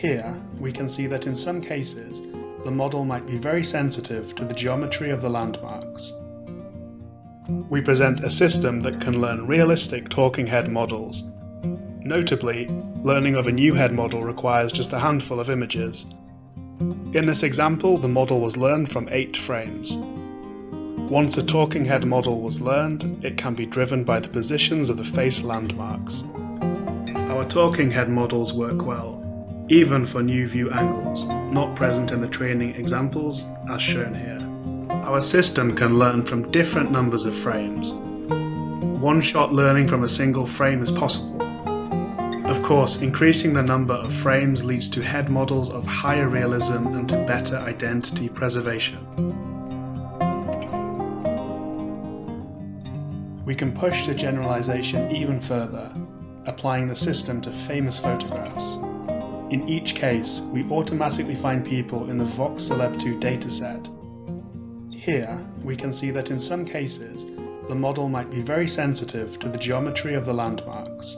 Here, we can see that in some cases, the model might be very sensitive to the geometry of the landmarks. We present a system that can learn realistic talking head models. Notably, learning of a new head model requires just a handful of images. In this example, the model was learned from 8 frames. Once a talking head model was learned, it can be driven by the positions of the face landmarks. Our talking head models work well, even for new view angles, not present in the training examples as shown here. Our system can learn from different numbers of frames. One-shot learning from a single frame is possible. Of course, increasing the number of frames leads to head models of higher realism and to better identity preservation. We can push the generalization even further, applying the system to famous photographs. In each case, we automatically find people in the VoxCeleb2 dataset. Here, we can see that in some cases, the model might be very sensitive to the geometry of the landmarks.